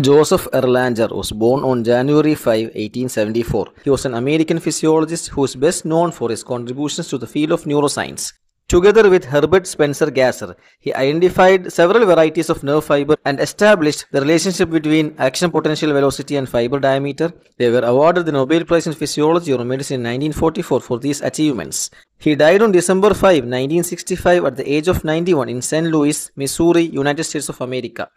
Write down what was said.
Joseph Erlanger was born on January 5, 1874. He was an American physiologist who is best known for his contributions to the field of neuroscience. Together with Herbert Spencer Gasser, he identified several varieties of nerve fiber and established the relationship between action potential velocity and fiber diameter. They were awarded the Nobel Prize in Physiology or Medicine in 1944 for these achievements. He died on December 5, 1965 at the age of 91 in St. Louis, Missouri, United States of America.